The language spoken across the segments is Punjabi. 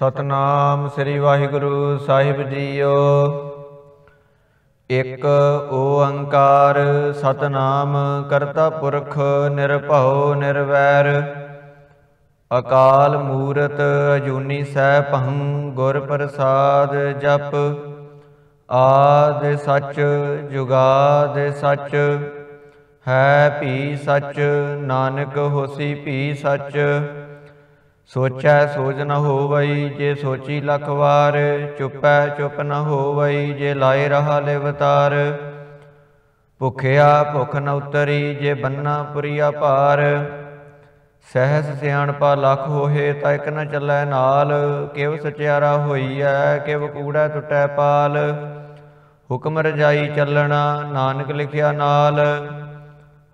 ਸਤਨਾਮ ਸ੍ਰੀ ਵਾਹਿਗੁਰੂ ਸਾਹਿਬ ਜੀਓ। ਇਕ ਓੰਕਾਰ ਸਤਨਾਮ ਕਰਤਾ ਪੁਰਖ ਨਿਰਭਉ ਨਿਰਵੈਰ। ਅਕਾਲ ਮੂਰਤ ਅਜੂਨੀ ਸੈਭੰ ਗੁਰ ਪ੍ਰਸਾਦ ਜਪ। ਆਦ ਸੱਚ ਜੁਗਾਦ ਸੱਚ। ਹੈ ਭੀ ਸੱਚ, ਨਾਨਕ ਹੋਸੀ ਭੀ ਸੱਚ। ਸੋਚੈ ਸੋਚ ਨ ਹੋਵਈ ਜੇ ਸੋਚੀ ਲਖ ਵਾਰ, ਚੁੱਪੈ ਚੁੱਪ ਨ ਹੋਵਈ ਜੇ ਲਾਏ ਰਹਾ ਲਿਵਤਾਰ ਭੁਖਿਆ ਭੁਖ ਨ ਉਤਰੀ ਜੇ ਬੰਨਾ ਪੁਰੀਆ ਭਾਰ। ਸਹਿਸ ਸਿਆਣਪਾ ਲਖ ਹੋਏ ਤਾਂ ਇਕ ਨ ਚੱਲੈ ਨਾਲ। ਕਿਵ ਸਚਿਆਰਾ ਹੋਈਐ, ਕਿਵ ਕੂੜਾ ਟੁੱਟੈ ਪਾਲ। ਹੁਕਮ ਰਜਾਈ ਚੱਲਣਾ, ਨਾਨਕ ਲਿਖਿਆ ਨਾਲ।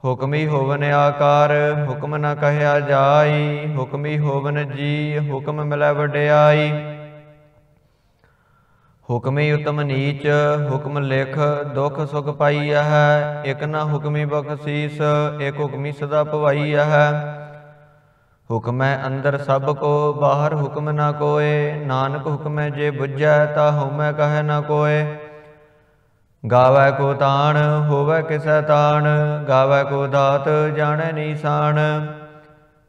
ਹੁਕਮੀ ਹੋਵਨ ਆਕਾਰ, ਹੁਕਮ ਨ ਕਹਿਆ ਜਾਈ, ਹੁਕਮੀ ਹੋਵਨ ਜੀ, ਹੁਕਮ ਮਿਲੈ ਵਡਿਆਈ। ਹੁਕਮੀ ਉਤਮ ਨੀਚ, ਹੁਕਮ ਲਿਖ, ਦੁਖ ਸੁਖ ਪਾਈਐ ਹੈ, ਇਕ ਨਾ ਹੁਕਮੀ ਬਖਸ਼ੀਸ, ਇਕ ਹੁਕਮੀ ਸਦਾ ਭਵਾਈ ਹੈ। ਹੁਕਮੈ ਅੰਦਰ ਸਭ ਕੋ, ਬਾਹਰ ਹੁਕਮ ਨਾ ਕੋਏ, ਨਾਨਕ ਹੁਕਮੈ ਜੇ ਬੁੱਝੈ, ਤਾ ਹਉਮੈ ਕਹੈ ਨਾ ਕੋਏ। ਗਾਵੈ ਕੋ ਤਾਣ, ਹੋਵੈ ਕਿਸੈ ਤਾਣ, ਗਾਵੈ ਕੋ ਦਾਤ ਜਾਣੈ ਨੀਸਾਨ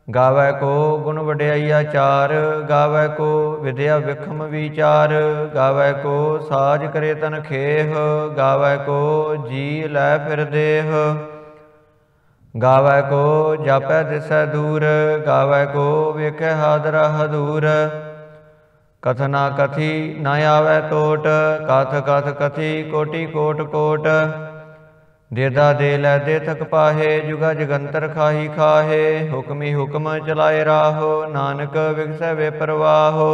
ਗਾਵੈ ਕੋ ਗੁਣ ਵਡਿਆਈਆ ਚਾਰ, ਗਾਵੈ ਕੋ ਵਿਦਿਆ ਵਿਖਮ ਵਿਚਾਰ। ਗਾਵੈ ਕੋ ਸਾਜ ਕਰੇ ਤਨ ਖੇਹ, ਗਾਵੈ ਕੋ ਜੀ ਲੈ ਫਿਰ ਦੇਹ। ਗਾਵੈ ਕੋ ਜਾਪੈ ਦਿਸੈ ਦੂਰ, ਗਾਵੈ ਕੋ ਵੇਖੈ ਹਾਦਰਾ ਹਦੂਰ। ਕਥਨਾ ਕਥੀ ਨਾ ਆਵੈ ਟੋਟ, ਕਥ ਕਥ ਕਥੀ ਕੋਟੀ ਕੋਟ ਕੋਟ। ਦੇਦਾ ਦੇ ਲੈ ਦੇ ਥਕ ਪਾਹੇ, ਜੁਗਾ ਜਗੰਤਰ ਖਾਹੀ ਖਾਹੇ। ਹੁਕਮੀ ਹੁਕਮ ਚਲਾਏ ਰਾਹੋ, ਨਾਨਕ ਵਿਗਸੈ ਵੇ ਪਰਵਾਹੋ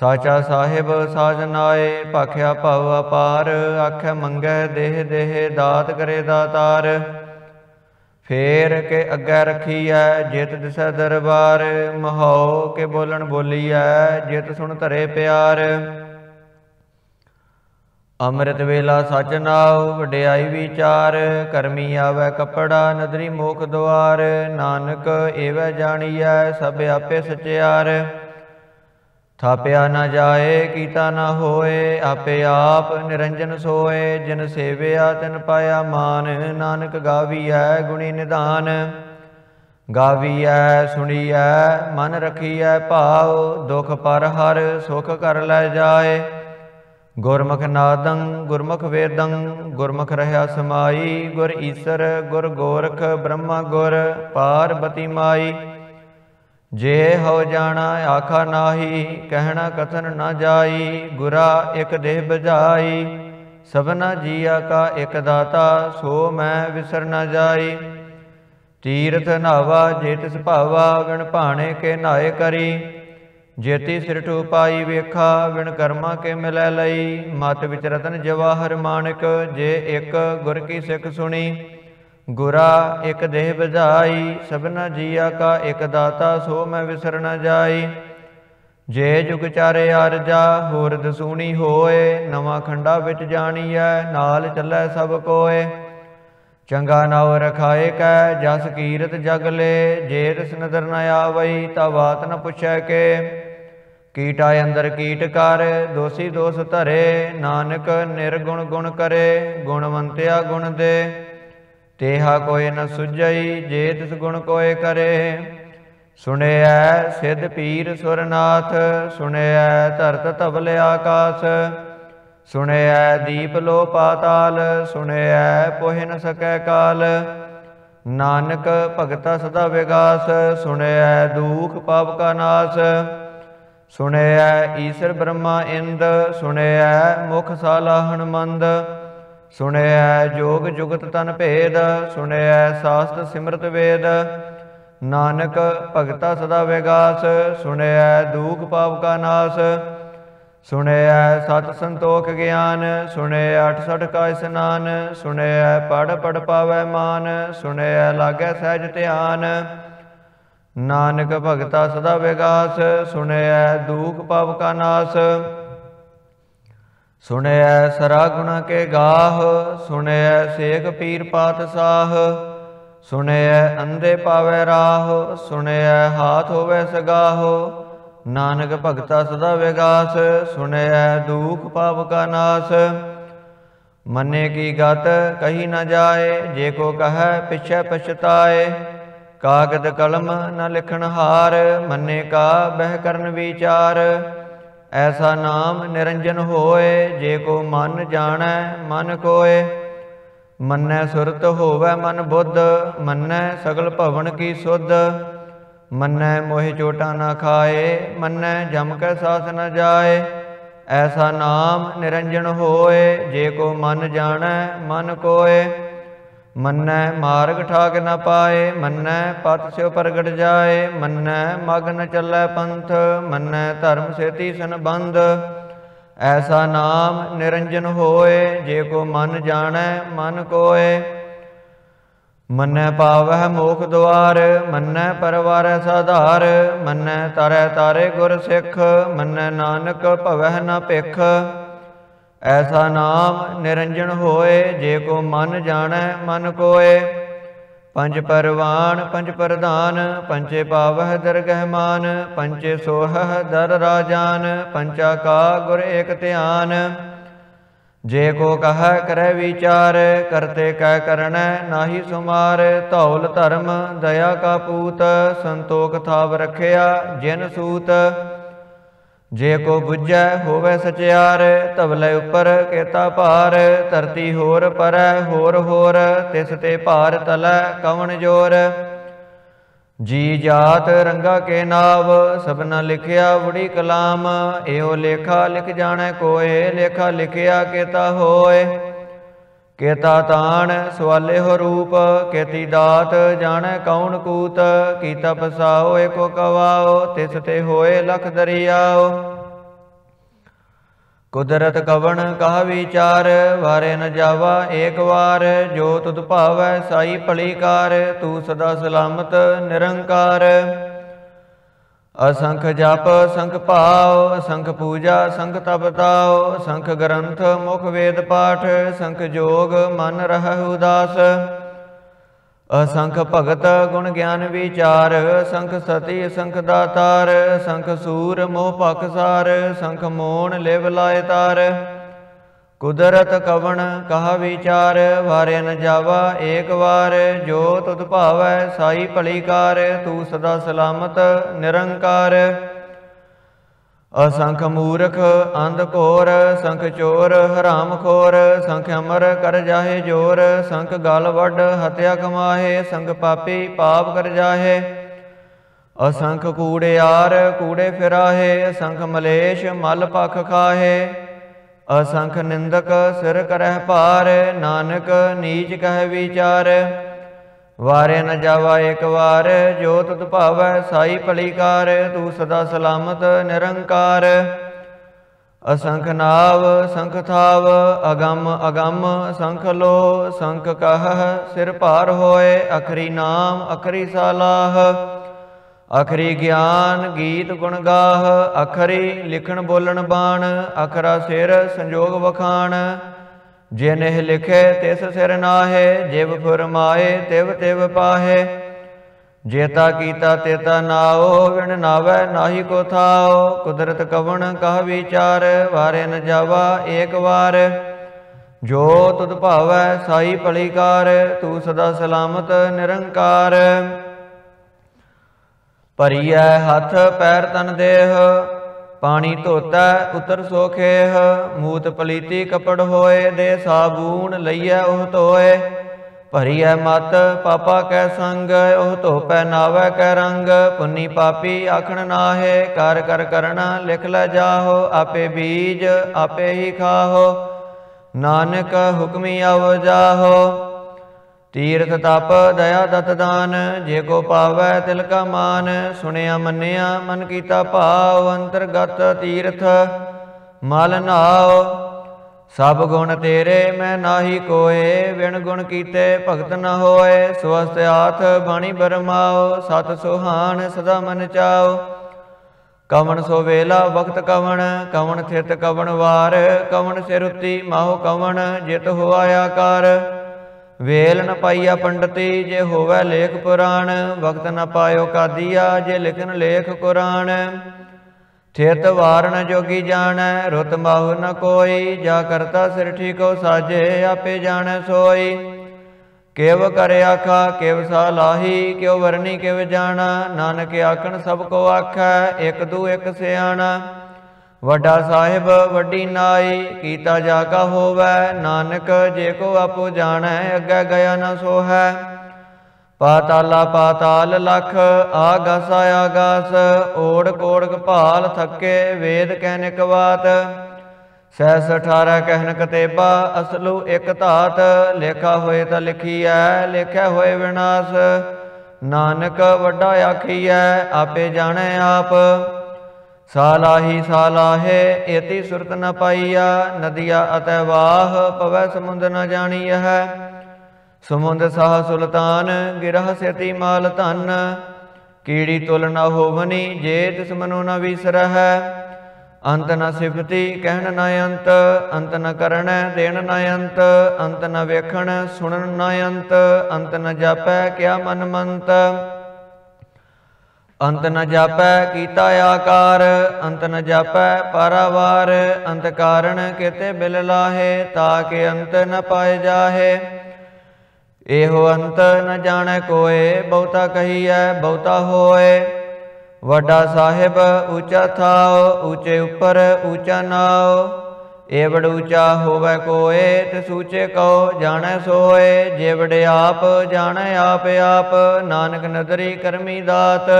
ਸਾਚਾ ਸਾਹਿਬ ਸਾਜਨਾਏ ਭਾਖਿਆ ਭਵ ਅਪਾਰ। ਆਖੇ ਮੰਗੈ ਦੇਹ ਦੇਹ, ਦਾਤ ਕਰੇ ਦਾਤਾਰ। ਫੇਰ ਕੇ ਅੱਗੇ ਰਖੀਐ, ਜਿਤ ਦਿਸੈ ਦਰਬਾਰ, ਮਹਉ ਕੇ ਬੋਲਣ ਬੋਲੀ ਐ ਜਿਤ ਸੁਣ ਧਰੇ ਪਿਆਰ। ਅੰਮ੍ਰਿਤ ਵੇਲਾ ਸਚ ਨਾਉ, ਵਡਿਆਈ ਵਿਚਾਰ, ਕਰਮੀ ਆਵੈ ਕਪੜਾ, ਨਦਰੀ ਮੋਖ ਦੁਆਰ, ਨਾਨਕ ਏਵੈ ਜਾਣੀਐ, ਸਭ ਆਪੇ ਸਚਿਆਰ। ਥਾਪਿਆ ਨਾ ਜਾਏ, ਕੀਤਾ ਨਾ ਹੋਏ, ਆਪੇ ਆਪ ਨਿਰੰਜਨ ਸੋਏ, ਜਿਨ ਸੇਵਿਆ ਤਿਨ ਪਾਇਆ ਮਾਨ, ਨਾਨਕ ਗਾਵੀ ਹੈ ਗੁਣੀ ਨਿਧਾਨ। ਗਾਵੀਐ, ਸੁਣੀਐ, ਮਨ ਰਖੀਐ ਭਾਉ ਦੁਖ ਪਰ ਹਰ, ਸੁਖ ਕਰ ਲੈ ਜਾਏ। ਗੁਰਮੁਖ ਨਾਦੰ, ਗੁਰਮੁਖ ਵੇਦੰ, ਗੁਰਮੁਖ ਰਹਾ ਸਮਾਈ, ਗੁਰ ਈਸਰ, ਗੁਰ ਗੋਰਖ, ਬ੍ਰਹਮਾ ਗੁਰ, ਪਾਰਬਤੀ ਮਾਈ। ਜੇ ਹੋ ਜਾਣਾ ਆਖਾ ਨਾਹੀ, ਕਹਿਣਾ ਕਥਨ ਨਾ ਜਾਈ, ਗੁਰਾ ਇਕ ਦੇਹ ਬਜਾਈ ਸਭਨਾ ਜੀਆ ਕਾ ਇਕ ਦਾਤਾ, ਸੋ ਮੈਂ ਵਿਸਰ ਨਾ ਜਾਈ। ਤੀਰਥ ਨਾਵਾ ਜੇ ਤਿਸ ਭਾਵਾ, ਵਿਣ ਭਾਣੇ ਕੇ ਨਾਏ ਕਰੀ। ਜੇਤੀ ਸਿਰ ਟੂ ਪਾਈ ਵੇਖਾ, ਵਿਣ ਕਰਮਾ ਕੇ ਮਿਲੈ ਲਈ। ਮਤ ਵਿਚ ਰਤਨ ਜਵਾਹਰ ਮਾਨਕ, ਜੇ ਇਕ ਗੁਰ ਕੀ ਸਿੱਖ ਸੁਣੀ। ਗੁਰਾ ਇਕ ਦੇਹ ਬਧਾਈ ਸਭਨਾ ਜੀਆ ਕਾ ਇਕ ਦਾਤਾ, ਸੋ ਮੈਂ ਵਿਸਰ ਨ ਜਾਈ। ਜੇ ਜੁਗ ਚਾਰੇ ਅਰਜਾ ਹੋਰ ਦਸੂਣੀ ਹੋਏ, ਨਵਾਂ ਖੰਡਾ ਵਿੱਚ ਜਾਣੀਐ, ਨਾਲ ਚੱਲੈ ਸਭ ਕੋਏ। ਚੰਗਾ ਨਾਉ ਰਖਾਏ ਕੈ, ਜਸ ਕੀਰਤ ਜਗ ਲੇ, ਜੇ ਤਿਸ ਨਦਰ ਨ ਆਵਈ, ਤਾ ਬਾਤ ਨ ਪੁੱਛੈ ਕੇ। ਕੀਟਾ ਅੰਦਰ ਕੀਟ ਕਰ, ਦੋਸੀ ਦੋਸ ਧਰੇ, ਨਾਨਕ ਨਿਰਗੁਣ ਗੁਣ ਕਰੇ, ਗੁਣਵੰਤਿਆ ਗੁਣ ਦੇ। ਤੇਹਾ ਕੋਇ ਨ ਸੁਝਈ, ਜੇ ਤਿਸ ਗੁਣ ਕੋਏ ਕਰੇ। ਸੁਣਿਐ ਸਿਧ ਪੀਰ ਸੁਰਨਾਥ, ਸੁਣਿਐ ਧਰਤ ਧਵਲ ਆਕਾਸ। ਸੁਣਿਐ ਦੀਪ ਲੋ ਪਾਤਾਲ, ਸੁਣਿਐ ਪੋਹਿ ਨ ਸਕੈ ਕਾਲ। ਨਾਨਕ ਭਗਤਾ ਸਦਾ ਵਿਗਾਸ, ਸੁਣਿਐ ਦੂਖ ਪਾਪ ਕਾ ਨਾਸ। ਸੁਣਿਐ ਈਸ਼ਰ ਬ੍ਰਹਮਾ ਇੰਦ, ਸੁਣਿਐ ਮੁਖ ਸਾਲਾ ਹਨਮੰਦ। ਸੁਣਿਐ ਜੋਗ ਜੁਗਤ ਤਨ ਭੇਦ, ਸੁਣਿਐ ਸਾਸਤ ਸਿਮਰਤ ਵੇਦ। ਨਾਨਕ ਭਗਤਾ ਸਦਾ ਵਿਗਾਸ, ਸੁਣਿਐ ਦੂਖ ਪਾਪ ਕਾ ਨਾਸ। ਸੁਣਿਐ ਸਤ ਸੰਤੋਖ ਗਿਆਨ, ਸੁਣਿਐ 68 ਕਾ ਇਸਨਾਨ। ਸੁਣਿਐ ਪੜ ਪੜ ਪਾਵੈ ਮਾਨ, ਸੁਣਿਐ ਲਾਗੈ ਸਹਿਜ ਧਿਆਨ। ਨਾਨਕ ਭਗਤਾ ਸਦਾ ਵਿਗਾਸ, ਸੁਣਿਐ ਦੂਖ ਪਾਪ ਕਾ ਨਾਸ। ਸੁਣਿਐ ਸਰਾ ਗੁਣ ਕੇ ਗਾਹ, ਸੁਣਿਐ ਸੇਖ ਪੀਰ ਪਾਤਸ਼ਾਹ ਸੁਣਿਐ ਅੰਧੇ ਪਾਵੈ ਰਾਹ, ਸੁਣਿਐ ਹਾਥ ਹੋਵੇ ਸਗਾਹ, ਨਾਨਕ ਭਗਤਾ ਸਦਾ ਵਿਗਾਸ, ਸੁਣਿਐ ਦੁਖ ਪਾਪ ਕਾ ਨਾਸ। ਮੰਨੇ ਕੀ ਗਤ ਕਹੀ ਨਾ ਜਾਏ, ਜੇ ਕੋ ਕਹੈ ਪਿਛੈ ਪਛਤਾਏ, ਕਾਗਦ ਕਲਮ ਨ ਲਿਖਣ ਹਾਰ, ਮੰਨੇ ਕਾ ਬਹਿ ਕਰਨ ਵਿਚਾਰ ਐਸਾ ਨਾਮ ਨਿਰੰਜਨ ਹੋਏ, ਜੇ ਕੋ ਮਨ ਜਾਣੈ, ਮਨ ਕੋਏ। ਮੰਨੈ ਸੁਰਤ ਹੋਵੈ ਮਨ ਬੁੱਧ, ਮੰਨੈ ਸਗਲ ਭਵਨ ਕੀ ਸੁਧ। ਮੰਨੈ ਮੋਹਿ ਚੋਟਾ ਨਾ ਖਾਏ, ਮੰਨੈ ਜਮ ਕੈ ਸਾਥ ਨ ਜਾਏ। ਐਸਾ ਨਾਮ ਨਿਰੰਜਨ ਹੋਏ, ਜੇ ਕੋ ਮਨ ਜਾਣੈ, ਮਨ ਕੋਏ। ਮੰਨੈ ਮਾਰਗ ਠਾਕ ਨ ਪਾਏ, ਮੰਨੈ ਪਤ ਸਿਉ ਪ੍ਰਗਟ ਜਾਏ, ਮੰਨੈ ਮਗ ਨ ਚੱਲੈ ਪੰਥ, ਮੰਨੈ ਧਰਮ ਸੇਤੀ ਸੰਬੰਧ। ਐਸਾ ਨਾਮ ਨਿਰੰਜਨ ਹੋਏ, ਜੇ ਕੋ ਮਨ ਜਾਣੈ, ਮਨ ਕੋਏ। ਮੰਨੈ ਪਾਵਹਿ ਮੋਖ ਦੁਆਰ, ਮੰਨੈ ਪਰਵਾਰੈ ਸਾਧਾਰ, ਮੰਨੈ ਤਰੈ ਤਾਰੇ ਗੁਰ ਸਿੱਖ, ਮੰਨੈ ਨਾਨਕ ਭਵਹਿ ਨ ਭਿਖ। ਐਸਾ ਨਾਮ ਨਿਰੰਜਨ ਹੋਏ, ਜੇ ਕੋ ਮਨ ਜਾਣੈ, ਮਨ ਕੋਏ। ਪੰਜ ਪਰਵਾਨ, ਪੰਜ ਪ੍ਰਧਾਨ ਪੰਚੇ ਪਾਵਹਿ ਦਰਗਹਿ ਮਾਨ ਪੰਚੇ ਸੋਹਹ ਦਰ ਰਾਜਾਨ ਪੰਚਾ ਕਾ ਗੁਰ ਏਕ ਧਿਆਨ। ਜੇ ਕੋ ਕਹ, ਕਰੈ ਵਿਚਾਰ, ਕਰਤੇ ਕੈ ਕਰਣੈ ਨਾਹੀ ਸੁਮਾਰ, ਧੌਲ ਧਰਮ, ਦਇਆ ਕਾ ਪੂਤ, ਸੰਤੋਖ ਥਾਵ ਰਖਿਆ, ਜਿਨ ਸੂਤ। ਜੇ ਕੋ 부ਜੈ ਹੋਵੇ ਸਚਿਆਰ, ਧਵਲੇ ਉਪਰ ਕੇਤਾ ਭਾਰ, ਧਰਤੀ ਹੋਰ ਪਰੈ, ਹੋਰ ਹੋਰ, ਤਿਸ ਤੇ ਭਾਰ ਤਲੈ ਕਵਣ ਜੋਰ? ਜੀ ਜਾਤ ਰੰਗਾ ਕੇ ਨਾਵ ਸਭਨਾ ਲਿਖਿਆ ਬੜੀ ਕਲਾਮ, ਇਹੋ ਲੇਖਾ ਲਿਖ ਜਾਣੈ ਕੋਏ, ਲੇਖਾ ਲਿਖਿਆ ਕੇਤਾ ਹੋਏ। ਕੇਤਾ ਤਾਣ ਸਵਾਲੇ ਹੋ ਰੂਪ, ਕੇਤੀ ਦਾਤ ਜਾਣੈ ਕੌਣ ਕੂਤ ਕੀਤਾ ਪਸਾਓ ਏਕੋ ਕਵਾਓ, ਤਿਸ ਤੇ ਹੋਏ ਲਖ ਦਰਿਆਓ। ਕੁਦਰਤ ਕਵਣ ਕਹ ਵਿਚਾਰ, ਵਾਰੇ ਨ ਜਾਵਾ ਏਕ ਵਾਰ, ਜੋ ਤੁਧ ਭਾਵੈ ਸਾਈ ਭਲੀ ਕਾਰ ਤੂੰ ਸਦਾ ਸਲਾਮਤ ਨਿਰੰਕਾਰ। ਅਸੰਖ ਜਪ, ਸੰਖ ਭਾਵ ਸੰਖ ਪੂਜਾ, ਸੰਖ ਤਪ ਤਾਉ, ਸੰਖ ਗ੍ਰੰਥ, ਮੁਖ ਵੇਦ ਪਾਠ, ਸੰਖ ਜੋਗ, ਮਨ ਰਹਿ ਉਦਾਸ। ਅਸੰਖ ਭਗਤ, ਗੁਣ ਗਿਆਨ ਵਿਚਾਰ, ਸੰਖ ਸਤੀ, ਸੰਖ ਦਾਤਾਰ, ਸੰਖ ਸੂਰ, ਮੋਹ ਭਖਸਾਰ ਸੰਖ ਮੋਣ, ਲਿਵ ਲਾਇ ਤਾਰ। ਕੁਦਰਤ ਕਵਣ ਕਹਾ ਵਿਚਾਰ ਵਾਰੇ ਨ ਜਾਵਾ ਏਕ ਵਾਰ, ਜੋ ਤੁਧ ਭਾਵੈ ਸਾਈ ਭਲੀ ਕਾਰ ਤੂੰ ਸਦਾ ਸਲਾਮਤ ਨਿਰੰਕਾਰ। ਅਸੰਖ ਮੂਰਖ ਅੰਧ ਕੋਰ ਸੰਖ ਚੋਰ ਹਰਾਮ ਖੋਰ, ਸੰਖ ਅਮਰ ਕਰ ਜਾਹੇ ਜੋਰ, ਸੰਖ ਗਲ ਵੱਡ ਹਤਿਆ ਕਮਾਹੇ ਸੰਖ ਪਾਪੀ ਪਾਪ ਕਰ ਜਾਹੇ। ਅਸੰਖ ਕੂੜਿਆਰ ਕੂੜੇ ਫਿਰਾਹੇ ਅਸੰਖ ਮਲੇਸ਼ ਮਲ ਪਖ ਖਾਹੇ। ਅਸੰਖ ਨਿੰਦਕ ਸਿਰ ਕਰਹਿ ਭਾਰ, ਨਾਨਕ ਨੀਚ ਕਹਿ ਵਿਚਾਰ। ਵਾਰੇ ਨ ਜਾਵਾ ਇੱਕ ਵਾਰ, ਜੋ ਤੁਧ ਭਾਵੈ ਸਾਈ ਭਲੀਕਾਰ, ਤੂੰ ਸਦਾ ਸਲਾਮਤ ਨਿਰੰਕਾਰ। ਅਸੰਖ ਨਾਵ, ਸੰਖ ਥਾਵ, ਅਗੰਮ ਅਗੰਮ, ਸੰਖ ਲੋ, ਸੰਖ ਕਹ ਸਿਰ ਭਾਰ ਹੋਏ, ਅਖਰੀ ਨਾਮ, ਅਖਰੀ ਸਾਲਾਹ। ਅਖਰੀ ਗਿਆਨ ਗੀਤ ਗੁਣ ਗਾਹ, ਅਖਰੀ ਲਿਖਣ ਬੋਲਣ ਬਾਣ, ਅਖਰਾ ਸਿਰ ਸੰਜੋਗ ਵਖਾਣ। ਜਿਨ ਇਹ ਲਿਖੇ ਤਿਸ ਸਿਰ ਨਾਹੇ, ਜਿਵ ਫਰਮਾਏ ਤਿਵ ਤਿਵ ਪਾਹੇ। ਜੇਤਾ ਕੀਤਾ ਤੇਤਾ ਨਾਓ ਵਿਣ ਨਾਵੈ ਨਾਹੀ ਕੋ ਥਾਓ ਕੁਦਰਤ ਕਵਣ ਕਹ ਵਿਚਾਰ, ਵਾਰੇ ਨ ਜਾਵਾ ਏਕ ਵਾਰ। ਜੋ ਤੁਧ ਭਾਵੈ ਸਾਈ ਭਲੀਕਾਰ, ਤੂੰ ਸਦਾ ਸਲਾਮਤ ਨਿਰੰਕਾਰ। ਭਰੀਐ ਹੱਥ ਪੈਰ ਤਨ ਦੇਹ, ਪਾਣੀ ਧੋਤਾ ਉਤਰ ਸੋਖੇਹ ਮੂਤ ਪਲੀਤੀ ਕਪੜ ਹੋਏ ਦੇ ਸਾਬੂਨ ਲਈਐ ਉਹ ਧੋਏ। ਭਰੀਐ ਮਤ ਪਾਪਾ ਕੈ ਸੰਗ, ਉਹ ਧੋਪੈ ਨਾਵੈ ਕੈ ਰੰਗ। ਪੁੰਨੀ ਪਾਪੀ ਆਖਣ ਨਾਹੇ, ਕਰ ਕਰ ਕਰਣਾ ਲਿਖ ਲੈ ਜਾਹੋ, ਆਪੇ ਬੀਜ ਆਪੇ ਹੀ ਖਾਹੋ। ਨਾਨਕ ਹੁਕਮੀ ਆਵ ਜਾਹੋ। ਤੀਰਥ ਤਪ, ਦਇਆ ਦਤ ਦਾਨ, ਜੇ ਕੋ ਪਾਵੈ ਤਿਲ ਕਾ ਮਾਨ, ਸੁਣਿਆ ਮੰਨਿਆ ਮਨ ਕੀਤਾ ਭਾਵ, ਅੰਤਰਗਤ ਤੀਰਥ, ਮਲ ਨਾਉ। ਸਭ ਗੁਣ ਤੇਰੇ ਮੈਂ ਨਾਹੀ ਕੋਏ ਵਿਣ ਗੁਣ ਕੀਤੇ ਭਗਤ ਨ ਹੋਏ ਸਵਸਤ ਆਥ ਬਾਣੀ ਬਰਮਾਓ ਸਤ ਸੁਹਾਨ ਸਦਾ ਮਨ ਚਾਓ ਕਵਣ ਸੋ ਵੇਲਾ ਵਕਤ ਕਵਣ ਕਵਣ ਥਿਤ ਕਵਣ ਵਾਰ, ਕਵਣ ਸਿਰੁਤੀ ਮਾਹੋ ਕਵਣ, ਜਿਤ ਹੋਆ ਆਕਾਰ। ਵੇਲ ਨ ਪਾਈਆ ਪੰਡਤੀ, ਜੇ ਹੋਵੇ ਲੇਖ ਪੁਰਾਣ, ਵਕਤ ਨ ਪਾਇਓ ਕਾਦੀਆ, ਜੇ ਲਿਖਨ ਲੇਖ ਕੁਰਾਨ ਥਿਤ ਵਾਰਨ ਜੋਗੀ ਜਾਣੈ, ਰੁਤ ਮਾਹੁ ਨ ਕੋਈ, ਜਾ ਕਰਤਾ ਸਿਰ ਠੀਕੋ ਸਾਜੇ, ਆਪੇ ਜਾਣੈ ਸੋਈ। ਕਿਵ ਕਰ ਆਖਾ, ਕਿਵ ਸਾ ਲਾਹੀ, ਕਿਉ ਵਰਨੀ ਕਿਵ ਜਾਣਾ, ਨਾਨਕ ਆਖਣ ਸਭ ਕੋ ਆਖੈ, ਇਕ ਦੂ ਇਕ ਸਿਆਣਾ। ਵੱਡਾ ਸਾਹਿਬ, ਵੱਡੀ ਨਾਈ, ਕੀਤਾ ਜਾ ਕਾ ਹੋਵੈ, ਨਾਨਕ ਜੇ ਕੋ ਆਪੋ ਜਾਣੈ, ਅੱਗੇ ਗਿਆ ਨਾ ਸੋਹੈ। ਪਾਤਾਲਾ ਪਾਤਾਲ ਲਖ, ਆਗਸ ਆਗਾਸ, ਓੜ ਕੋੜ ਕਪਾਲ ਥੱਕੇ, ਵੇਦ ਕਹਿਨਿਕ ਬਾਤ। ਸਹਿਸ 18 ਕਹਿਨ ਕਤੇਬਾ, ਅਸਲੂ ਇਕ ਧਾਤ, ਲੇਖਾ ਹੋਏ ਤਾਂ ਲਿਖੀਐ ਲਿਖਿਆ ਹੋਏ ਵਿਨਾਸ਼। ਨਾਨਕ ਵੱਡਾ ਆਖੀਐ, ਆਪੇ ਜਾਣੈ ਆਪ। ਸਾਲਾਹੀ ਸਾਲਾਹੇ, ਏਤੀ ਸੁਰਤ ਨ ਪਾਈਆ, ਨਦੀਆ ਅਤੈ ਵਾਹ ਪਵੈ ਸਮੁੰਦ ਨ ਹੈ ਸਮੁੰਦ ਸਾਹ ਸੁਲਤਾਨ, ਗਿਰਹ ਸੇਤੀ ਮਾਲ ਧਨ। ਕੀੜੀ ਤੁਲ ਨ ਹੋਵਨੀ ਜੇ ਤਿਸ ਮਨੋ ਨ ਵਿਸਰਹਿ। ਅੰਤ ਨ ਸਿਫਤੀ, ਕਹਿਣ ਨ ਅੰਤ। ਅੰਤ ਨ ਕਰਣ ਦੇਣ ਨ ਅੰਤ। ਅੰਤ ਨ ਵੇਖਣ, ਸੁਣਨ ਨ ਅੰਤ। ਅੰਤ ਨ ਜਾਪੈ, ਕਿਆ ਮਨ ਮੰਤ। ਅੰਤ ਨ ਜਾਪੈ ਕੀਤਾ ਆਕਾਰ, ਅੰਤ ਨ ਜਾਪੈ ਪਾਰਾਵਾਰ, ਅੰਤ ਕਾਰਣ ਕਿਤੇ ਬਿਲ ਲਾਹੇ ਤਾਕੇ ਅੰਤ ਨ ਪਾਏ ਜਾਹੇ। ਇਹੋ ਅੰਤ ਨ ਜਾਣੈ ਕੋਏ, ਬਹੁਤਾ ਕਹੀਐ, ਬਹੁਤਾ ਹੋਏ। ਵੱਡਾ ਸਾਹਿਬ, ਉੱਚਾ ਥਾਉ, ਉੱਚੇ ਉੱਪਰ, ਉੱਚਾ ਨਾਉ। ਏਵੜ ਉੱਚਾ ਹੋਵੇ ਕੋਏ ਤੇ ਸੂਚੇ ਕਉ ਜਾਣੈ ਸੋਏ। ਜੇਵੜ ਆਪ, ਜਾਣੈ ਆਪ ਆਪ, ਨਾਨਕ ਨਦਰੀ ਕਰਮੀ ਦਾਤ।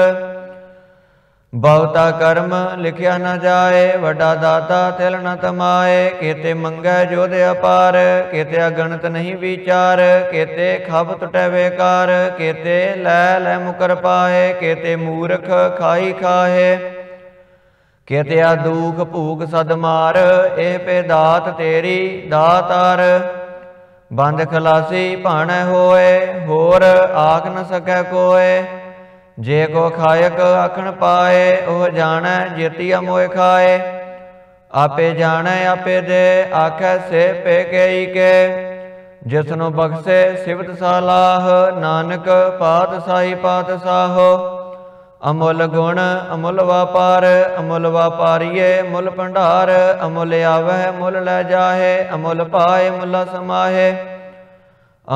ਬਹੁਤਾ ਕਰਮ ਲਿਖਿਆ ਨਾ ਜਾਏ, ਵੱਡਾ ਦਾਤਾ ਤਿਲ ਨ ਤਮਾਏ। ਕੀਤੇ ਮੰਗੈ ਜੋਧ ਅਪਾਰ, ਕੀਤੇ ਅਗਣਤ ਨਹੀਂ ਵਿਚਾਰ, ਕੀਤੇ ਖਬ ਟਟੈ ਵੇਕਾਰ, ਕੀਤੇ ਲੈ ਲੈ ਮੁਕਰ ਪਾਏ, ਕੀਤੇ ਮੂਰਖ ਖਾਈ ਖਾਏ। ਕਿਤਿਆ ਆ ਦੁਖ ਭੂਖ ਸਦ ਮਾਰ, ਇਹ ਪੇ ਦਾਤ ਤੇਰੀ ਦਾਤਾਰ ਬੰਦ ਖਲਾਸੀ ਭਾਣੈ ਹੋਏ, ਹੋਰ ਆਖ ਨ ਸਕੈ ਕੋਏ। ਜੇ ਕੋ ਖਾਇਕ ਆਖਣ ਪਾਏ, ਉਹ ਜਾਣੈ ਜੇਤੀਆ ਮੋਇ ਖਾਏ। ਆਪੇ ਜਾਣੈ, ਆਪੇ ਦੇ, ਆਖੈ ਸੇ ਪੇ ਕੇਈ ਕੇ। ਜਿਸਨੂੰ ਬਖਸ਼ੇ ਸਿਵਤ ਸਾਲਾਹ, ਨਾਨਕ ਪਾਤਸ਼ਾਹੀ ਸਾਈ ਪਾਤ ਸਾਹੋ ਅਮੁੱਲ ਗੁਣ ਅਮੁੱਲ ਵਪਾਰ, ਅਮੁੱਲ ਵਪਾਰੀਏ ਮੁੱਲ ਭੰਡਾਰ, ਅਮੁੱਲ ਆਵਹਿ ਮੁੱਲ ਲੈ ਜਾਹੇ, ਅਮੁੱਲ ਪਾਏ ਮੁੱਲਾ ਸਮਾਹੇ।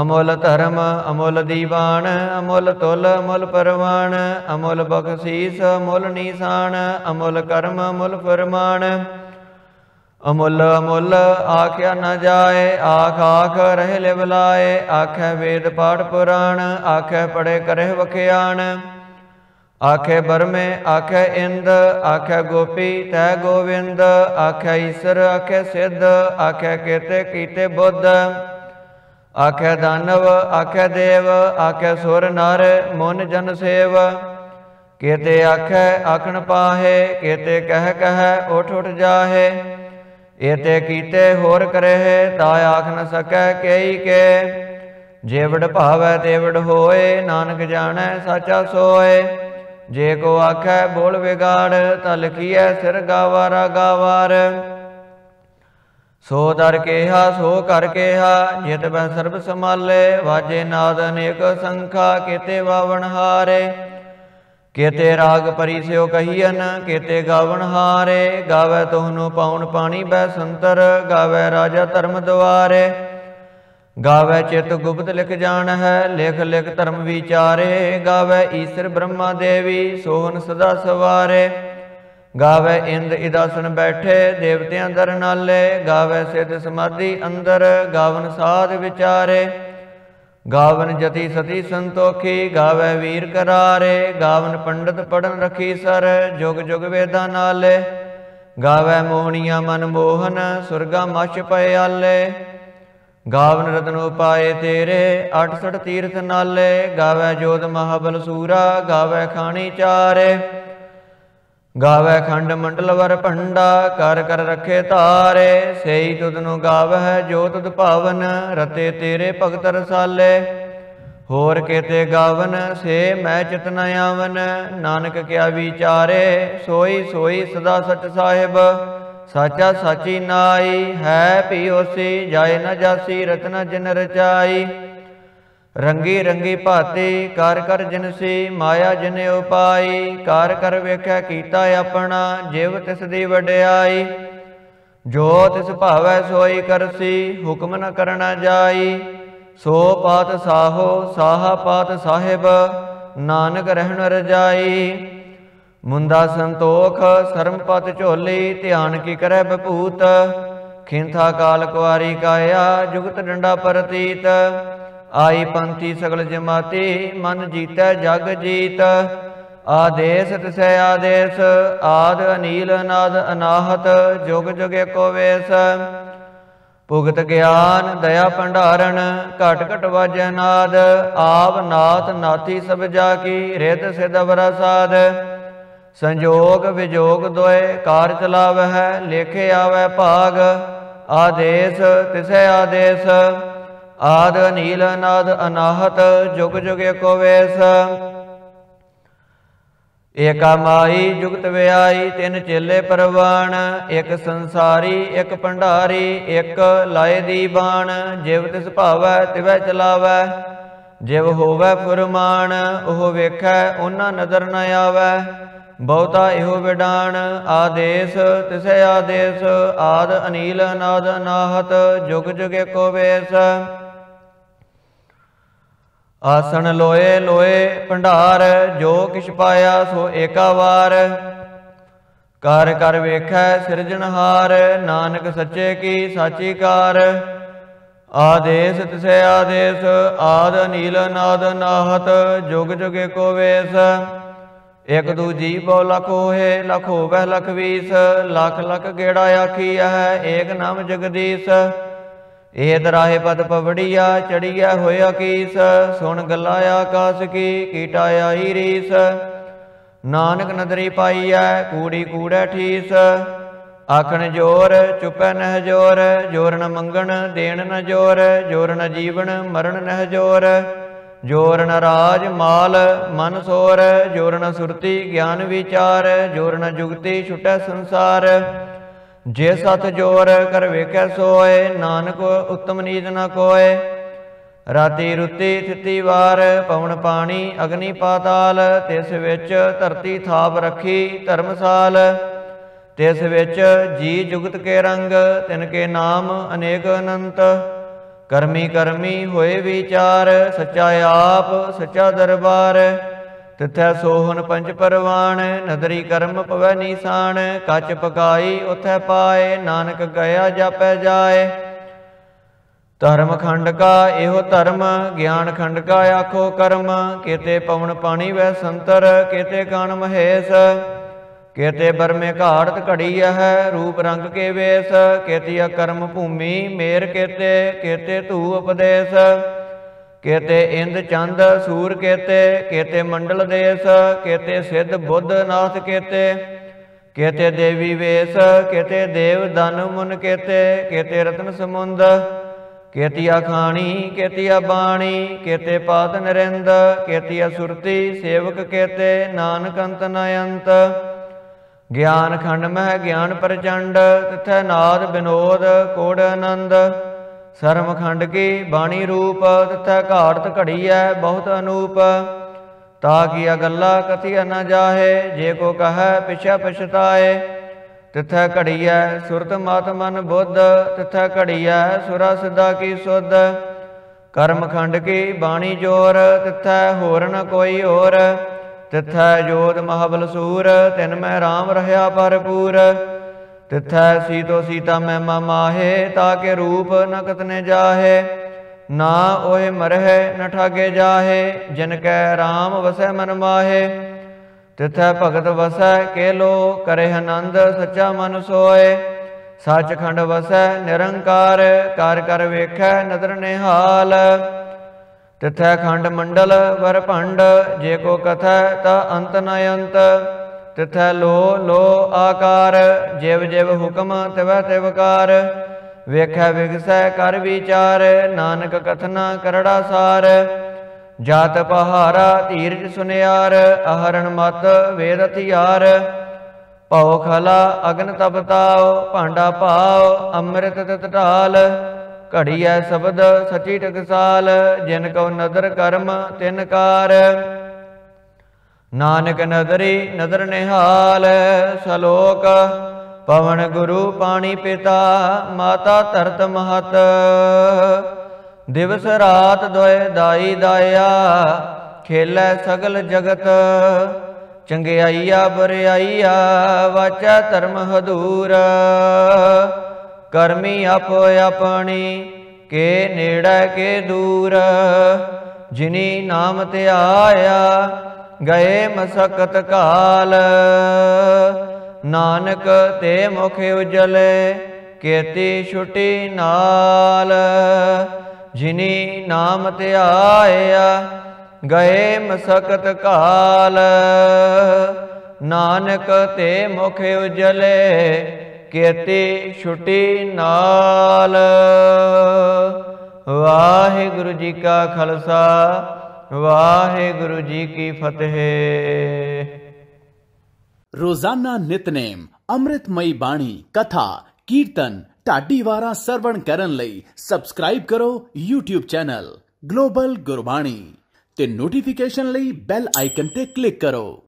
ਅਮੁੱਲ ਧਰਮ, ਅਮੁੱਲ ਦੀਵਾਨ, ਅਮੁੱਲ ਤੁਲ, ਅਮੁੱਲ ਪਰਵਾਨ, ਅਮੁੱਲ ਬਖਸ਼ੀਸ, ਅਮੁੱਲ ਨੀਸਾਨ, ਅਮੁੱਲ ਕਰਮ, ਅਮੁੱਲ ਫਰਮਾਨ। ਅਮੁੱਲ ਅਮੁੱਲ ਆਖਿਆ ਨਾ ਜਾਏ, ਆਖ ਆਖ ਰਹਿ ਲਿਵ ਲਾਏ, ਆਖੈ ਵੇਦ ਪਾਠ ਪੁਰਾਣ, ਆਖੈ ਪੜੇ ਕਰੇ ਵਖਿਆਣ। ਆਖੇ ਬਰਮੇ, ਆਖੇ ਇੰਦ, ਆਖੇ ਗੋਪੀ, ਤੈ ਗੋਵਿੰਦ, ਆਖੇ ਈਸ਼ਰ, ਆਖੇ ਸਿੱਧ, ਆਖੇ ਕੀਤੇ ਕੀਤੇ ਬੁੱਧ। ਆਖੇ ਦਾਨਵ, ਆਖੇ ਦੇਵ, ਆਖੇ ਸੁਰ ਨਰ, ਮਨ ਜਨ ਸੇਵ। ਕੀਤੇ ਆਖੇ ਆਖਣ ਪਾਹੇ, ਕੀਤੇ ਕਹਿ ਕਹਿ ਉਠ ਉਠ ਜਾਹੇ। ਏਤੇ ਕੀਤੇ ਹੋਰ ਕਰਹਿ, ਤਾ ਆਖ ਨ ਸਕੈ ਕੇਈ ਕੇ। ਜੇਵੜ ਭਾਵੈ ਤੇਵੜ ਹੋਏ, ਨਾਨਕ ਜਾਣੈ ਸਾਚਾ ਸੋਏ। ਜੇ ਕੋ ਆਖੈ ਬੋਲ ਵਿਗਾੜ ਤਾਂ ਲਖੀਐ ਸਿਰ ਗਾਵਾਰਾ ਗਾਵਾਰ। ਸੋ ਦਰ ਕੇਹਾ, ਸੋ ਕਰ ਕੇਹਾ, ਜਿਤ ਬੈ ਸਰਬ ਸਮਾਲੇ ਵਾਜੇ ਨਾਦ ਅਨੇਕ ਸੰਖਾ, ਕੀਤੇ ਵਾਵਣ ਹਾਰੇ। ਕੀਤੇ ਰਾਗ ਪਰੀ ਪਰਿਸਿਓ ਕਹੀਨ ਕੀਤੇ ਗਾਵਣ ਹਾਰੇ। ਗਾਵੇ ਤੋਹਨੂੰ ਪਾਉਣ ਪਾਣੀ ਬੈ ਸੰਤਰ, ਗਾਵੇ ਰਾਜਾ ਧਰਮ ਦੁਆਰੇ ਗਾਵੇ ਚਿਤ ਗੁਪਤ ਲਿਖ ਜਾਣ ਹੈ, ਲਿਖ ਲਿਖ ਧਰਮ ਵਿਚਾਰੇ। ਗਾਵੇ ਈਸ਼ਰ ਬ੍ਰਹਮਾ ਦੇਵੀ ਸੋਹਨ ਸਦਾ ਸਵਾਰੇ। ਗਾਵੇ ਇੰਦ ਇਦਾਸਨ ਬੈਠੇ, ਦੇਵਤਿਆਂ ਦਰ ਨਾਲੇ। ਗਾਵੇ ਸਿੱਧ ਸਮਾਧੀ ਅੰਦਰ, ਗਾਵਨ ਸਾਧ ਵਿਚਾਰੇ। ਗਾਵਨ ਜਤੀ ਸਤੀ ਸੰਤੋਖੀ, ਗਾਵੇ ਵੀਰ ਕਰਾਰੇ। ਗਾਵਨ ਪੰਡਤ ਪੜਨ ਰਖੀ ਸਰ, ਜੁਗ ਜੁਗ ਵੇਦਾਂ ਨਾਲੇ। ਗਾਵੇ ਮੋਹਣੀਆਂ ਮਨ ਮੋਹਨ, ਸੁਰਗਾ ਮਛ ਪਏ ਆਲੇ। ਗਾਵਨ ਰਤਨ ਉਪਾਏ ਤੇਰੇ 68 ਤੀਰਥ ਨਾਲੇ, ਗਾਵੇ ਜੋਤ ਮਹਾਬਲ ਸੂਰਾ, ਗਾਵੇ ਖਾਣੀ ਚਾਰੇ। ਗਾਵੇ ਖੰਡ ਮੰਡਲ ਵਰ ਭੰਡਾ, ਕਰ ਕਰ ਰਖੇ ਤਾਰੇ। ਸਈ ਤੁਧ ਨੂੰ ਗਾਵਹਿ ਜੋ ਤੁਧ ਭਾਵਨ ਰਤੇ ਤੇਰੇ ਭਗਤ ਰਸਾਲੇ। ਹੋਰ ਕੇਤੇ ਗਾਵਨ, ਸੇ ਮੈਂ ਚਿਤ ਨ ਆਵਨ, ਨਾਨਕ ਕਿਆ ਵਿਚਾਰੇ, ਸੋਈ ਸੋਈ ਸਦਾ ਸਚ ਸਾਹਿਬ। ਸਾਚਾ ਸਾਚੀ ਨਾਈ ਹੈ ਭੀ ਹੋਸੀ ਜਾਏ ਨਾ ਜਾਸੀ, ਰਤਨ ਜਿਨ ਰਚਾਈ। ਰੰਗੀ ਰੰਗੀ ਭਾਤੀ, ਕਰ ਕਰ ਜਿਨਸੀ ਮਾਇਆ ਜਿਨ ਉਪਾਈ। ਕਰ ਕਰ ਵੇਖੈ ਕੀਤਾ ਆਪਣਾ, ਜਿਵ ਤਿਸ ਦੀ ਵਡਿਆਈ। ਜੋ ਤਿਸ ਭਾਵੈ ਸੋਈ ਕਰਸੀ ਹੁਕਮ ਨ ਕਰਨਾ ਜਾਈ। ਸੋ ਪਾਤ ਸਾਹੋ, ਸਾਹਾ ਪਾਤ ਸਾਹਿਬ, ਨਾਨਕ ਰਹਿਣ ਰਜਾਈ। ਮੁੰਦਾ ਸੰਤੋਖ ਸਰਮਪਤ ਝੋਲੀ, ਧਿਆਨ ਕੀ ਕਰੈ ਬਭੂਤ ਖਿੰਥਾ ਕਾਲ ਕੁਆਰੀ ਕਾਇਆ, ਜੁਗਤ ਡੰਡਾ ਪਰਤੀਤ। ਆਈ ਪੰਥੀ ਸਗਲ ਜਮਾਤੀ, ਮਨ ਜੀਤੈ ਜਗ ਜੀਤ। ਆਦੇਸ ਤਿਸੈ ਆਦੇਸ, ਆਦ ਅਨੀਲ, ਅਨਾਦ ਅਨਾਹਤ, ਜੁਗ ਜੁਗ ਏਕੋ ਵੇਸ। ਭੁਗਤ ਗਿਆਨ, ਦਇਆ ਭੰਡਾਰਨ, ਘਟ ਘਟ ਵਾਜੈ ਨਾਦ। ਆਪ ਨਾਥ ਨਾਥੀ ਸਭ ਜਾ ਕੀ ਰਿਤ ਸਿਧ ਵਰਸਾਦ। ਸੰਜੋਗ ਵਿਜੋਗ ਦੋਏ ਕਾਰ ਚਲਾਵਹਿ, ਲੇਖੇ ਆਵੈ ਭਾਗ, ਆਦੇਸ ਤਿਸੈ ਆਦੇਸ। ਆਦ ਨੀਲ ਨਾਦ ਅਨਾਹਤ, ਜੁਗ ਜੁਗ ਏਕੋ ਵੇਸ। ਏਕਾ ਮਾਈ ਜੁਗਤ ਵਿਆਈ, ਤਿੰਨ ਚੇਲੇ ਪਰਵਾਣ, ਇੱਕ ਸੰਸਾਰੀ, ਇੱਕ ਭੰਡਾਰੀ, ਇੱਕ ਲਾਏ ਦੀ ਬਾਣ। ਜਿਵ ਤਿਸ ਭਾਵੈ, ਤਿਵੈ ਚਲਾਵੈ। ਜਿਵ ਹੋਵੈ ਫੁਰਮਾਨ, ਉਹ ਵੇਖੈ, ਉਹਨਾਂ ਨਜ਼ਰ ਨ ਆਵੈ। ਬਹੁਤਾ ਇਹੋ ਵਿਡਾਨ ਆਦੇਸ ਤਿਸੈ ਆਦੇਸ, ਆਦ ਅਨੀਲ, ਅਨਾਦ ਅਨਾਹਤ, ਜੁਗ ਜੁਗ ਏਕੋ ਵੇਸ। ਆਸਣ ਲੋਏ ਲੋਏ ਭੰਡਾਰ, ਜੋ ਕਿਛ ਪਾਇਆ ਸੋ ਏਕਾ ਵਾਰ। ਕਰ ਕਰ ਵੇਖੈ ਸਿਰਜਣਹਾਰ ਨਾਨਕ ਸੱਚੇ ਕੀ ਸਾਚੀ ਕਾਰ ਆਦੇਸ ਤਿਸੈ ਆਦੇਸ, ਆਦ ਅਨੀਲ ਨਾਦ ਨਾਹਤ ਜੁਗ ਜੁਗ ਏਕੋ ਵੇਸ। ਇਕ ਦੂਜੀ ਬਹੁ ਲਖ ਹੋਏ, ਲਖ ਹੋਵੈ ਲਖ ਵੀਸ ਲਖ ਲਖ ਗੇੜਾ ਆਖੀ ਹੈ ਏਕ ਨਾਮ ਜਗਦੀਸ਼। ਇਹ ਦਰਾਹੇ ਪਦ ਪਵੜੀਆ ਚੜੀਆ ਹੋਇਆ ਕੀਸ, ਸੁਣ ਗੱਲਾ ਆਕਾਸ ਕੀ, ਕੀਟਾ ਆਈ ਰੀਸ। ਨਾਨਕ ਨਦਰੀ ਪਾਈਐ, ਕੂੜੀ ਕੂੜੈ ਠੀਸ। ਆਖਣ ਜੋਰ, ਚੁਪੈ ਨਹਿ ਜੋਰ ਜੋਰ ਨ ਮੰਗਣ, ਦੇਣ ਨ ਜੋਰ ਜੋਰ ਨ ਜੀਵਨ ਮਰਨ ਨਹਿ ਜੋਰ। ਜੋਰਨ ਰਾਜ ਮਾਲ ਮਨ ਸੋਰ, ਜੋਰਨ ਸੁਰਤੀ ਗਿਆਨ ਵਿਚਾਰ, ਜੋਰਨ ਜੁਗਤੀ ਛੁਟੈ ਸੰਸਾਰ। ਜੇ ਸਤ ਜੋਰ ਕਰ ਵੇਖੈ ਸੋਏ, ਨਾਨਕ ਉਤਮ ਨੀਤ ਨ ਕੋਏ। ਰਾਤੀ ਰੁੱਤੀ ਥਿਤੀ ਵਾਰ, ਪਵਨ ਪਾਣੀ ਅਗਨੀ ਪਾਤਾਲ। ਤਿਸ ਵਿੱਚ ਧਰਤੀ ਥਾਪ ਰੱਖੀ ਧਰਮਸਾਲ। ਤਿਸ ਵਿੱਚ ਜੀ ਜੁਗਤ ਕੇ ਰੰਗ, ਤਿਨ ਕੇ ਨਾਮ ਅਨੇਕ ਅਨੰਤ। ਕਰਮੀ ਕਰਮੀ ਹੋਏ ਵਿਚਾਰ, ਸੱਚਾ ਆਪ, ਸੱਚਾ ਦਰਬਾਰ। ਤਿਥੈ ਸੋਹਨ ਪੰਜ ਪਰਵਾਨ ਨਦਰੀ ਕਰਮ ਪਵੈ ਨੀਸਾਨ ਕੱਚ ਪਕਾਈ ਉਥੈ ਪਾਏ, ਨਾਨਕ ਗਿਆ ਜਾਪੈ ਜਾਏ। ਧਰਮ ਖੰਡ ਕਾ ਇਹੋ ਧਰਮ, ਗਿਆਨ ਖੰਡ ਕਾ ਆਖੋ ਕਰਮ। ਕੇਤੇ ਪਵਨ ਪਾਣੀ ਵੈ ਸੰਤਰ, ਕੇਤੇ ਕਾਣ ਮਹੇਸ਼। ਕੇਤੇ ਬਰਮੇ ਘਾੜਤ ਘੜੀ ਹੈ ਰੂਪ ਰੰਗ ਕੇ ਵੇਸ ਕੇਤੀਆ ਕਰਮ ਭੂਮੀ ਮੇਰ ਕੇਤੇ ਕੇਤੇ ਧੂ ਉਪਦੇਸ਼। ਕੇਤੇ ਇੰਦ ਚੰਦ, ਸੂਰ ਕੇਤੇ ਕੇਤੇ ਮੰਡਲ ਦੇਸ, ਕੇਤੇ ਸਿੱਧ ਬੁੱਧ ਨਾਥ ਕੇਤੇ। ਕੇਤੇ ਦੇਵੀ ਵੇਸ, ਕੇਤੇ ਦੇਵ ਦਨ ਮੁਨ ਕੇਤੇ ਕੇਤੇ ਰਤਨ ਸਮੁੰਦ। ਕੇਤੀਆ ਖਾਣੀ ਕੇਤੀਆ ਬਾਣੀ ਕੇਤੇ ਪਾਤ ਨਰਿੰਦ ਕੇਤੀਆ ਸੁਰਤੀ ਸੇਵਕ ਕੇਤੇ, ਨਾਨਕ ਅੰਤ ਨ ਅੰਤ। ਗਿਆਨ ਖੰਡ ਮਹਿ ਗਿਆਨ ਪ੍ਰਚੰਡ, ਤਿਥੈ ਨਾਦ ਬਿਨੋਦ, ਕੋੜ ਆਨੰਦ। ਸਰਮ ਖੰਡ ਕੀ ਬਾਣੀ ਰੂਪ, ਤਿਥੈ ਘਾੜਤ ਘੜੀਐ ਬਹੁਤ ਅਨੂਪ। ਤਾ ਕੀਆ ਗੱਲਾ ਕਥਿਆ ਨ ਜਾਹੇ, ਜੇ ਕੋ ਕਹੈ ਪਿਛਾ ਪਛਤਾਏ। ਤਿਥੈ ਘੜੀਐ ਸੁਰਤ ਮਤ ਮਨ ਬੁੱਧ, ਤਿਥੈ ਘੜੀਐ ਸੁਰਾ ਸਿਧਾ ਕੀ ਸੁਧ। ਕਰਮ ਖੰਡ ਕੀ ਬਾਣੀ ਜੋਰ, ਤਿਥੈ ਹੋਰ ਨ ਕੋਈ ਹੋਰ। ਤਿਥੈ ਜੋਤ ਮਹਾਬਲ ਸੂਰ, ਤਿਨ ਮੈਂ RAM ਰਹਾ ਭਰਪੂਰ। ਤਿਥੈ ਸੀਤੋ ਸੀਤਾ ਮਹਿਮਾ ਮਾਹੇ, ਤਾਂ ਕੇ ਰੂਪ ਨ ਕਤਨੇ ਜਾਹੇ। ਨਾ ਓਏ ਮਰਹਿ ਨ ਠਾਗੇ ਜਾਹੇ, ਜਿਨ ਕੈ RAM ਵਸੈ ਮਨ ਮਾਹੇ। ਤਿਥੈ ਭਗਤ ਵਸੈ ਕੇ ਲੋ ਕਰੇ ਆਨੰਦ, ਸੱਚਾ ਮਨ ਸੋਏ ਸੱਚਖੰਡ ਵਸੈ ਨਿਰੰਕਾਰ, ਕਰ ਕਰ ਵੇਖੈ ਨਦਰ ਨਿਹਾਲ। ਤਿਥੈ ਖੰਡ ਮੰਡਲ ਵਰ ਭੰਡ, ਜੇ ਕੋ ਕਥੈ ਤਾ ਅੰਤ ਨ ਅੰਤ। ਤਿਥੈ ਲੋ ਲੋ ਆਕਾਰ, ਜਿਵ ਜਿਵ ਹੁਕਮ ਤਿਵੈ ਤਿਵਕਾਰ ਵੇਖੈ ਵਿਗਸੈ ਕਰ ਵਿਚਾਰ, ਨਾਨਕ ਕਥਨਾ ਕਰੜਾ ਸਾਰ। ਜਾਤ ਪਹਾਰਾ ਧੀਰਜ ਸੁਨਿਆਰ, ਅਹਰਣ ਮਤ ਵੇਦ ਹਥਿਆਰ ਭਉ ਖਲਾ ਅਗਨ ਤਪਤਾਉ ਭਾਂਡਾ ਭਾਉ, ਅੰਮ੍ਰਿਤ ਤਤ ਢਾਲ। ਘੜੀ ਘੜੀਐ ਸ਼ਬਦ ਸਚੀ ਟਕਸਾਲ, ਜਿਨ ਕਉ ਨਦਰ ਕਰਮ ਤਿਨ ਕਾਰ। ਨਾਨਕ ਨਦਰੀ ਨਦਰ ਨਿਹਾਲ, ਸਲੋਕ ਪਵਨ ਗੁਰੂ ਪਾਣੀ ਪਿਤਾ, ਮਾਤਾ ਧਰਤ ਮਹਤ। ਦਿਵਸ ਰਾਤ ਦੋਏ ਦਾਈ ਦਾਇਆ, ਖੇਲੈ ਸਗਲ ਜਗਤ। ਚੰਗਿਆਈਆ ਬਰਿਆਈਆ, ਵਾਚਾ ਧਰਮ ਹਦੂਰ। ਕਰਮੀ ਆਪੋ ਆਪਣੀ, ਕੇ ਨੇੜੇ ਕੇ ਦੂਰ। ਜਿਨੀ ਨਾਮ ਤੇ ਆਇਆ, ਗਏ ਮਸਕਤ ਕਾਲ। ਨਾਨਕ ਤੇ ਮੁਖ ਉਜਲੇ, ਕੀਤੀ ਛੁਟੀ ਨਾਲ। ਜਿਨੀ ਨਾਮ ਤੇ ਆਇਆ, ਗਏ ਮਸਕਤ ਕਾਲ। ਨਾਨਕ ਤੇ ਮੁਖ ਉਜਲੇ ਕੀਤੀ ਛੁਟੀ ਨਾਲ। ਵਾਹਿਗੁਰੂ ਜੀ ਕਾ ਖਾਲਸਾ, ਵਾਹਿਗੁਰੂ ਜੀ ਕੀ ਫਤਿਹ। ਰੋਜ਼ਾਨਾ ਨਿਤਨੇਮ ਅੰਮ੍ਰਿਤਮਈ ਬਾਣੀ, ਕਥਾ, ਕੀਰਤਨ, ਢਾਡੀ ਵਾਰਾ ਸਰਵਣ ਕਰਨ ਲਈ ਸਬਸਕ੍ਰਾਈਬ ਕਰੋ YouTube ਚੈਨਲ ਗਲੋਬਲ ਗੁਰਬਾਣੀ ਤੇ ਨੋਟੀਫਿਕੇਸ਼ਨ ਲਈ ਬੈਲ ਆਈਕਨ ਤੇ ਕਲਿੱਕ ਕਰੋ।